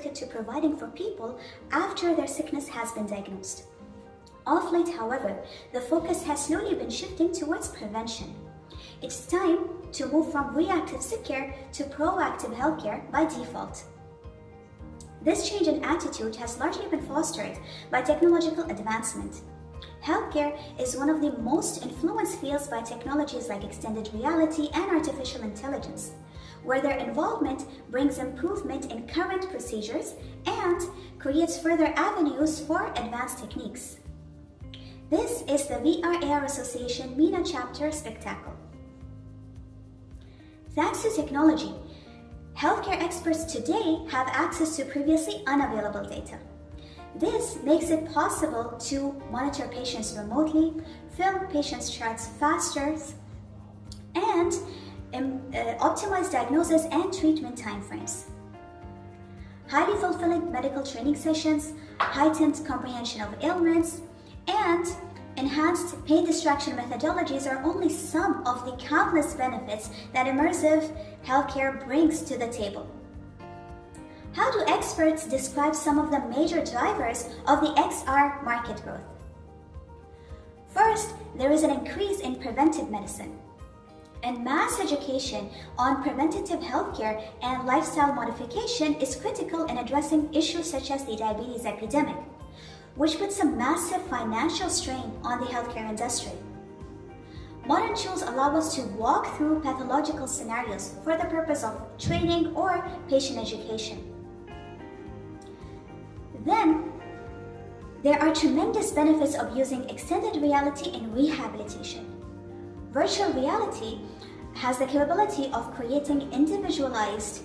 dedicated to providing for people after their sickness has been diagnosed. Of late, however, the focus has slowly been shifting towards prevention. It's time to move from reactive sick care to proactive healthcare by default. This change in attitude has largely been fostered by technological advancement. Healthcare is one of the most influenced fields by technologies like extended reality and artificial intelligence, where their involvement brings improvement in current procedures and creates further avenues for advanced techniques. This is the VR Association MENA chapter spectacle. Thanks to technology, healthcare experts today have access to previously unavailable data. This makes it possible to monitor patients remotely, fill patients' charts faster, and um, uh, optimize diagnosis and treatment timeframes. Highly fulfilling medical training sessions, heightened comprehension of ailments, and enhanced pain distraction methodologies are only some of the countless benefits that immersive healthcare brings to the table. How do experts describe some of the major drivers of the XR market growth? First, there is an increase in preventive medicine. And mass education on preventative healthcare and lifestyle modification is critical in addressing issues such as the diabetes epidemic which puts a massive financial strain on the healthcare industry. Modern tools allow us to walk through pathological scenarios for the purpose of training or patient education. Then, there are tremendous benefits of using extended reality in rehabilitation. Virtual reality has the capability of creating individualized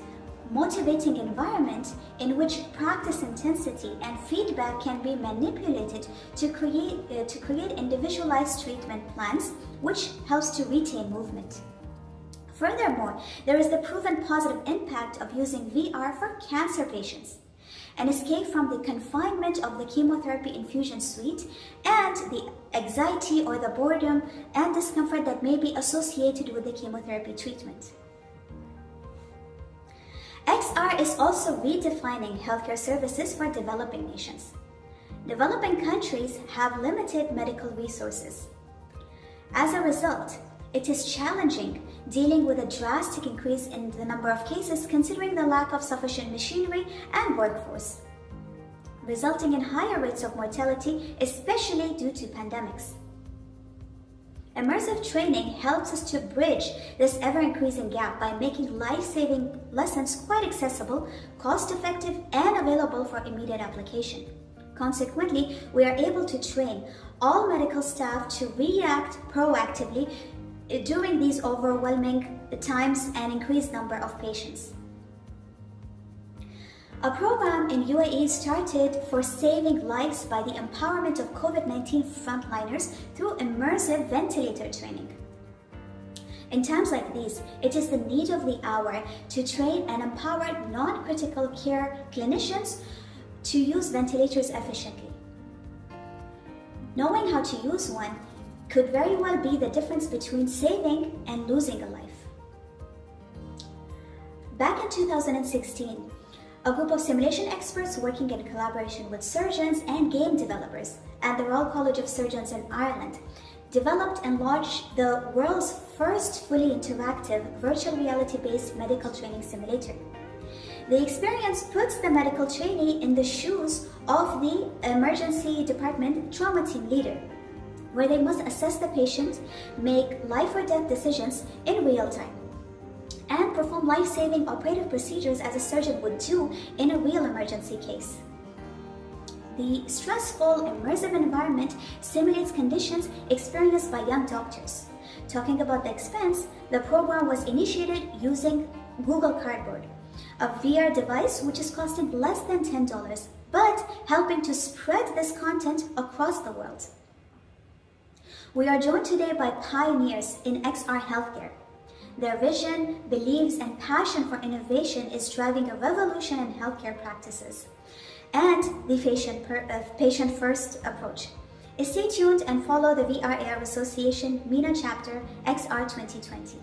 motivating environment in which practice intensity and feedback can be manipulated to create, uh, to create individualized treatment plans, which helps to retain movement. Furthermore, there is the proven positive impact of using VR for cancer patients an escape from the confinement of the chemotherapy infusion suite and the anxiety or the boredom and discomfort that may be associated with the chemotherapy treatment. XR is also redefining healthcare services for developing nations. Developing countries have limited medical resources. As a result, it is challenging dealing with a drastic increase in the number of cases considering the lack of sufficient machinery and workforce, resulting in higher rates of mortality, especially due to pandemics. Immersive training helps us to bridge this ever-increasing gap by making life-saving lessons quite accessible, cost-effective, and available for immediate application. Consequently, we are able to train all medical staff to react proactively during these overwhelming times and increased number of patients. A program in UAE started for saving lives by the empowerment of COVID-19 frontliners through immersive ventilator training. In times like these, it is the need of the hour to train and empower non-critical care clinicians to use ventilators efficiently. Knowing how to use one could very well be the difference between saving and losing a life. Back in 2016, a group of simulation experts working in collaboration with surgeons and game developers at the Royal College of Surgeons in Ireland developed and launched the world's first fully interactive virtual reality-based medical training simulator. The experience puts the medical trainee in the shoes of the emergency department trauma team leader, where they must assess the patient, make life or death decisions in real time and perform life-saving operative procedures as a surgeon would do in a real emergency case. The stressful, immersive environment simulates conditions experienced by young doctors. Talking about the expense, the program was initiated using Google Cardboard, a VR device which is costing less than $10, but helping to spread this content across the world. We are joined today by pioneers in XR healthcare, their vision, beliefs, and passion for innovation is driving a revolution in healthcare practices and the uh, patient-first approach. Stay tuned and follow the VR AR Association MENA chapter XR 2020.